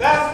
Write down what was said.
That's